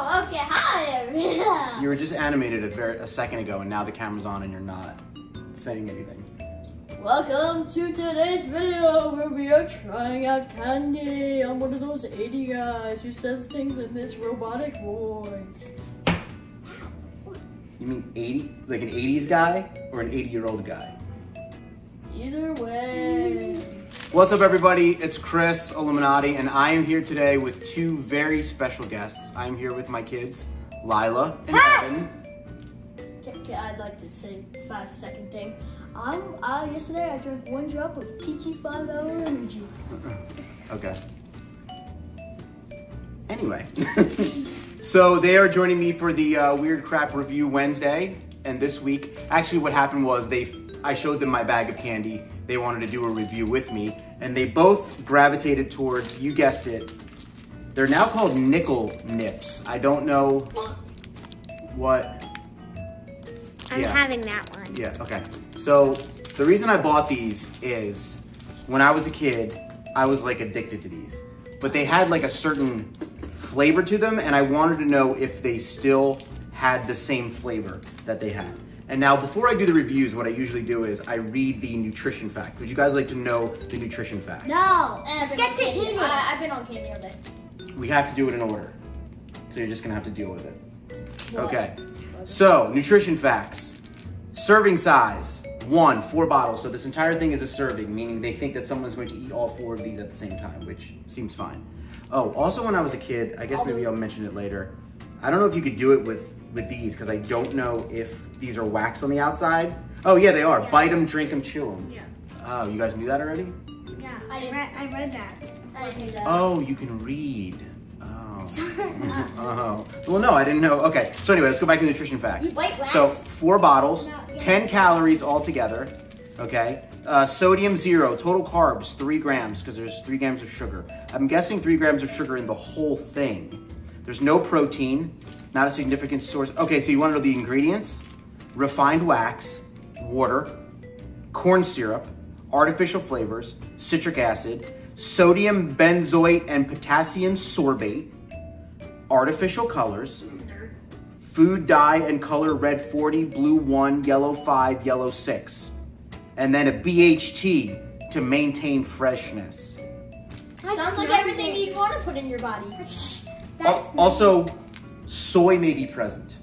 Oh, okay, hi everyone. You were just animated a, very, a second ago, and now the camera's on and you're not saying anything. Welcome to today's video where we are trying out candy. I'm one of those 80 guys who says things in this robotic voice. You mean 80, like an 80s guy or an 80 year old guy? Either way. What's up, everybody? It's Chris Illuminati, and I am here today with two very special guests. I'm here with my kids, Lila and Evan. Okay, I'd like to say five second thing. Um, uh, yesterday I drank one drop of peachy five hour energy. Okay. Anyway, so they are joining me for the uh, Weird Crap Review Wednesday, and this week, actually, what happened was they, I showed them my bag of candy. They wanted to do a review with me, and they both gravitated towards, you guessed it, they're now called nickel nips. I don't know what. I'm Yeah. having that one. Yeah, okay. So the reason I bought these is when I was a kid, I was like addicted to these. But they had like a certain flavor to them, and I wanted to know if they still had the same flavor that they had. And now, before I do the reviews, what I usually do is I read the nutrition fact. Would you guys like to know the nutrition facts? No, I've been get on to candy. eating. I, I've been on candy all day. We have to do it in order. So you're just gonna have to deal with it. Okay. So, nutrition facts. Serving size, one, four bottles. So this entire thing is a serving, meaning they think that someone's going to eat all four of these at the same time, which seems fine. Oh, also when I was a kid, I guess maybe I'll mention it later. I don't know if you could do it with with these because I don't know if these are wax on the outside. Oh yeah, they are. Bite them, drink them, chew them. Yeah. Oh, you guys knew that already? Yeah, I I, read, I read that. I didn't that. Oh, you can read. Oh. oh. Well, no, I didn't know. Okay, so anyway, let's go back to nutrition facts. You bite wax? So, four bottles, No, yeah. 10 calories altogether. Okay. Uh, sodium zero, total carbs three grams because there's three grams of sugar. I'm guessing three grams of sugar in the whole thing. There's no protein, not a significant source. Okay, so you want to know the ingredients? Refined wax, water, corn syrup, artificial flavors, citric acid, sodium benzoate and potassium sorbate, artificial colors, food dye and color red 40, blue 1, yellow 5, yellow 6, and then a BHT to maintain freshness. Sounds like everything you'd want to put in your body. That's Al- also, soy may be present.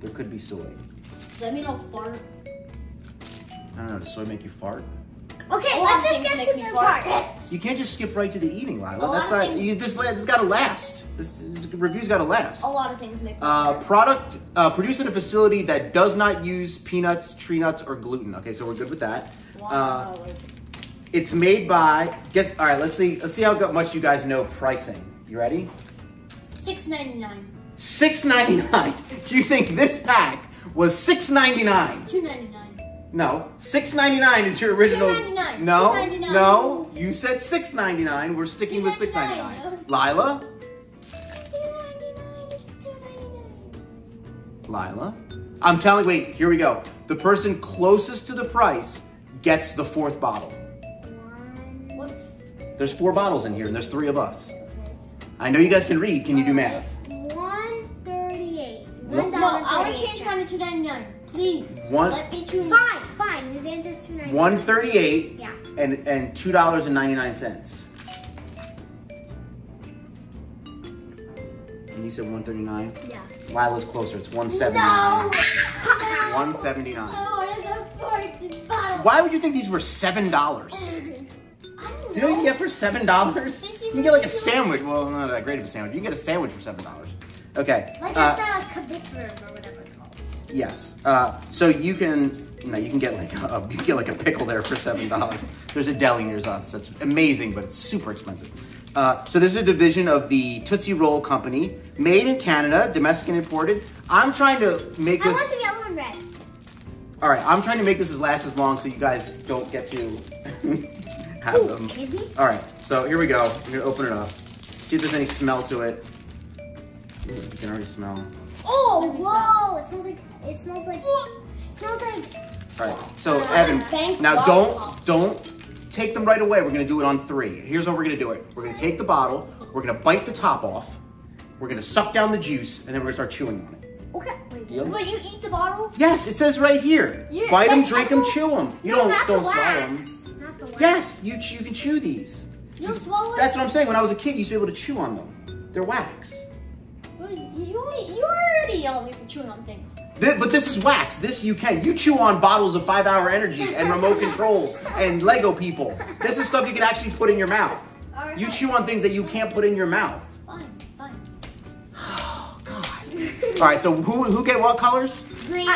There could be soy. Does that mean I'll fart? I don't know, does soy make you fart? okay. A Let's just get make to me the part. You can't just skip right to the eating, Lila. A That's lot not, of things- you, this, this has got to last. This, this review's got to last. A lot of things make me Uh, product uh, produced in a facility that does not use peanuts, tree nuts, or gluten. Okay, so we're good with that. Uh, Wow. it's made by. Guess. All right. Let's see. Let's see how much you guys know pricing. You ready? Six ninety nine. Six ninety nine. Do you think this pack was six ninety nine? Two ninety nine. No, six ninety nine is your original. $2.99. No, $2.99. no. You said six ninety nine. We're sticking with six ninety nine. $2.99. Lila, Two ninety-nine. It's two ninety-nine. Lila. I'm telling. Wait. Here we go. The person closest to the price gets the fourth bottle. There's four bottles in here, and there's three of us. I know you guys can read. Can you do uh, math? One thirty-eight. What? One No. I want to change mine to two ninety nine. Please. One- Let me choose. Fine, fine. His answer's two ninety-nine. One thirty-eight Yeah. and and two dollars and ninety-nine cents. And you said one thirty-nine. Yeah. Lila's closer. It's one seventy-nine. No. One seventy-nine. Oh, it is a fourth bottle. Why would you think these were seven dollars? you know what you can get for seven dollars? You can get like a sandwich. Well, not that great of a sandwich. You can get a sandwich for seven dollars. Okay. Like uh, that Kavitzer or whatever it's called. Yes. Uh, so you can, you know, you can get like a, you can get like a pickle there for seven dollars. There's a deli near us that's amazing, but it's super expensive. Uh, so this is a division of the Tootsie Roll Company, made in Canada, domestic and imported. I'm trying to make this. I want the yellow and red. All right, I'm trying to make this as last as long so you guys don't get to have Ooh, them. candy? All right, so here we go. We're gonna open it up. See if there's any smell to it. Ooh, you can already smell. Oh, whoa! It smells like it smells like it smells like All right. So Evan, now don't don't take them right away. We're gonna do it on three. Here's how we're gonna do it. We're gonna take the bottle. We're gonna bite the top off, We're gonna suck down the juice, and then we're gonna start chewing on it. Okay. Wait, Deal? Wait, you eat the bottle? Yes, it says right here. You- Bite them, drink them, chew them. You No, don't don't the swallow them. Not the wax. Yes, you you can chew these. You'll swallow That's it? what I'm saying. When I was a kid, you used to be able to chew on them. They're wax. You, you already yell at me for chewing on things. Thi- but this is wax. This you can. You chew on bottles of five hour energy and remote controls and Lego people. This is stuff you can actually put in your mouth. Alright. You chew on things that you can't put in your mouth. Fine, fine. Oh God. All right. So who who get what colors? Green.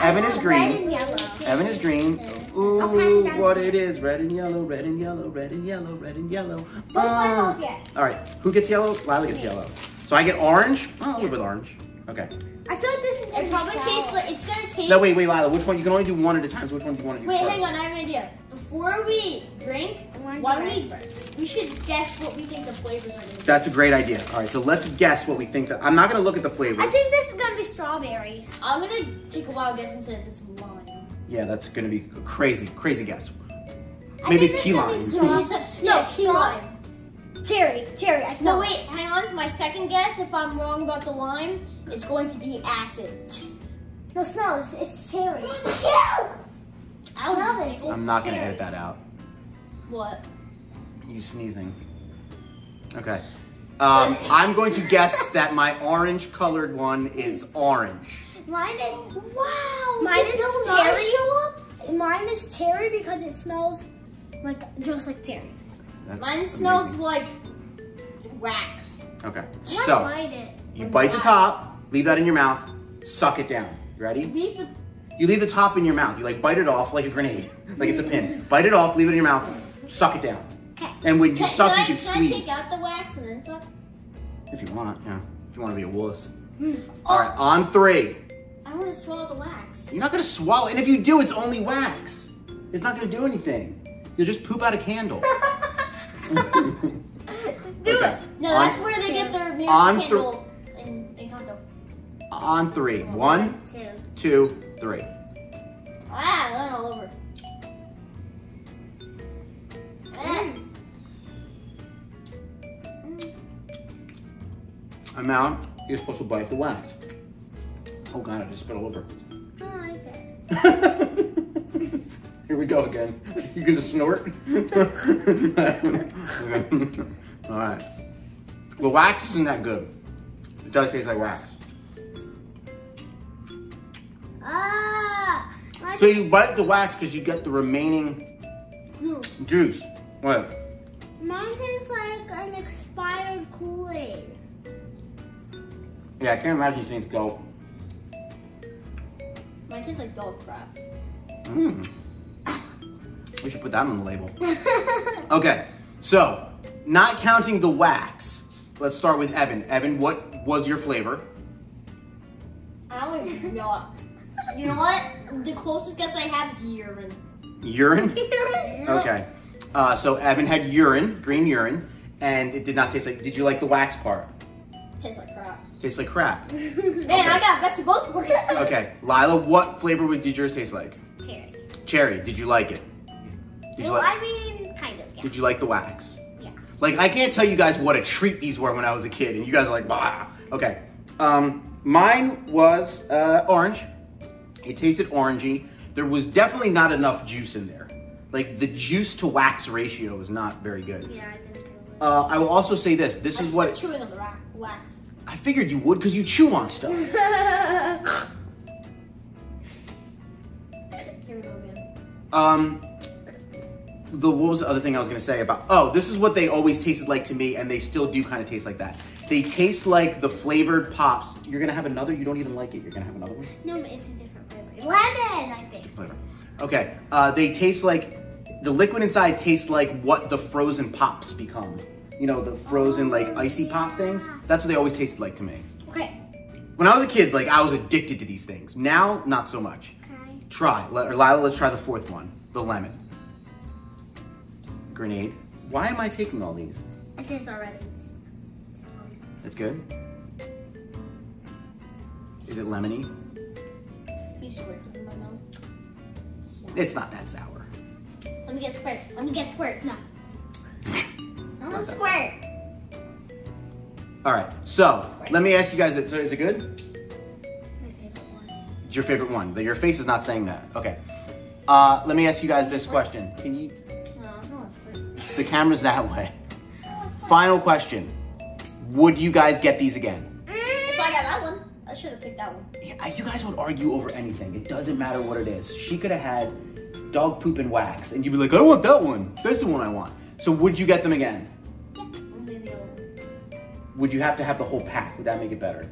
Evan oh, is green. yellow. Evan is green. Ooh, what it is? Red and yellow, red and yellow, red and yellow, red and yellow. Both mine off yet. All right. Who gets yellow? Lila gets yellow. So I get orange. Oh, I'll live with orange. Okay. I feel like this is It probably tastes like it's gonna taste. No, wait, wait, Lila. Which one? You can only do one at a time. So which one do you want to do Wait, first? hang on. I have an idea. Before we drink, why don't we? We should guess what we think the flavors are. Gonna be. That's a great idea. All right, so let's guess what we think that. I'm not gonna look at the flavors. I think this is gonna be strawberry. I'm gonna take a wild guess and say this is lime. Yeah, that's gonna be a crazy, crazy guess. Maybe it's key this lime. gonna be straw- no, No, key lime. Cherry, cherry. I smell. No, wait, hang on. My second guess, if I'm wrong about the lime, is going to be acid. No, smell. It's, it's cherry. I don't Smell know. it. I'm not gonna edit that out. What? You sneezing. Okay. Um, I'm going to guess that my orange colored one is orange. Mine is. Wow. Mine is Bill cherry. show up? Mine is cherry because it smells like just like cherry. That's Mine smells like wax. Okay. Why So bite it? you bite the top, leave that in your mouth, suck it down. You ready? Leave the. You leave the top in your mouth. You like bite it off like a grenade, like it's a pin. Bite it off, leave it in your mouth, suck it down. Okay. And when you Can, suck, can, you I, can can I squeeze. take out the wax and then suck? If you want, yeah. If you want to be a wuss. Oh. All right, on three. I want to swallow the wax. You're not gonna swallow, and if you do, it's only wax. It's not gonna do anything. You'll just poop out a candle. Do Okay. it. No, On- that's where they get their on candle in Encanto. On three. One, Two. two, three. Ah, that all over. Ah. I'm out. You're supposed to bite the wax. Oh god, I just spit all over. I like it. Here we go again. You gonna snort? all right. The wax isn't that good. It does taste like wax. Ah. Mine So you bite the wax because you get the remaining juice. juice. What? Mine tastes like an expired Kool-Aid. Yeah, I can't imagine these things go. Tastes like dog crap. Mm. We should put that on the label. Okay, so not counting the wax. Let's start with Evan. Evan, what was your flavor? I don't even know. You know what? The closest guess I have is urine. Urine. Okay. Uh, so Evan had urine, green urine, and it did not taste like. Did you like the wax part? Tastes like crap. Tastes like crap. Man, I got best of both worlds. Okay, Lila, what flavor was, did yours taste like? Cherry. Cherry. Did you like it? Did you Well, like? I mean, kind of, yeah. Did you like the wax? Yeah. Like I can't tell you guys what a treat these were when I was a kid, and you guys are like, bah. Okay. Um, mine was uh, orange. It tasted orangey. There was definitely not enough juice in there. Like the juice to wax ratio was not very good. Yeah, I didn't. Uh, I will also say this. This I is what chewing on the wax. I figured you would because you chew on stuff. Here we go again. Um, the what was the other thing I was gonna say about? Oh, this is what they always tasted like to me, and they still do kind of taste like that. They taste like the flavored pops. You're gonna have another. You don't even like it. You're gonna have another one. no, but it's a different flavor. Lemon, I think. Flavor. Okay. Uh, they taste like the liquid inside tastes like what the frozen pops become. You know, the frozen like icy pop things. That's what they always tasted like to me. Okay. When I was a kid, like I was addicted to these things. Now, not so much. Okay. Try. Let, or Lila, let's try the fourth one. The lemon. Grenade. Why am I taking all these? It is already. It's, good? Is it lemony? He squirts it in my mouth. It's not that sour. Let me get squirt. Let me get squirt. No. I not want that squirt. All right. So let me ask you guys. So is it good? My favorite one. It's your favorite one. Your face is not saying that. Okay. Uh, let me ask you guys this question. Can you? No, no, it's good. The camera's that way. Final question. Would you guys get these again? If I got that one, I should have picked that one. Yeah, you guys would argue over anything. It doesn't matter what it is. She could have had dog poop and wax, and you'd be like, I don't want that one. That's the one I want. So would you get them again? Would you have to have the whole pack? Would that make it better?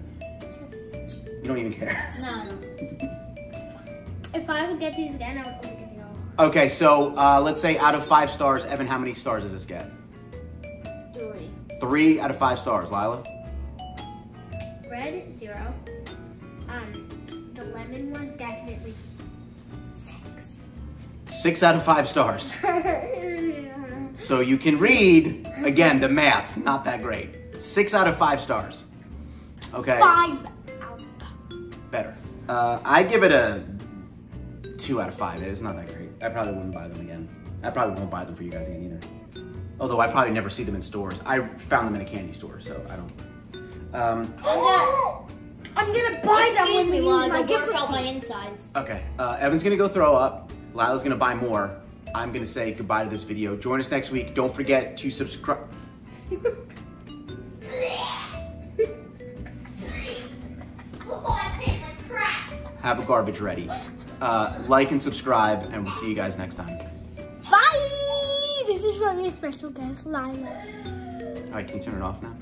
You don't even care. No, no. If I would get these again, I would only get the yellow one. Okay, so uh, let's say out of five stars, Evan, how many stars does this get? Three. Three out of five stars. Lila? Red, zero. Um, the lemon one, definitely six. Six out of five stars. So you can read, again, the math, not that great. Six out of five stars. Okay, Five out. better. Uh, I give it a two out of five. It's not that great. I probably wouldn't buy them again. I probably won't buy them for you guys again either. Although I probably never see them in stores. I found them in a candy store, so I don't. Um, I'm gonna buy them Excuse when me we while use my I go gift work out my insides. okay, uh, Evan's gonna go throw up. Lila's gonna buy more. I'm gonna say goodbye to this video. Join us next week. Don't forget to subscribe. Have a garbage ready. Uh, like and subscribe, and we'll see you guys next time. Bye! This is from your special guest, Lila. All right, can you turn it off now?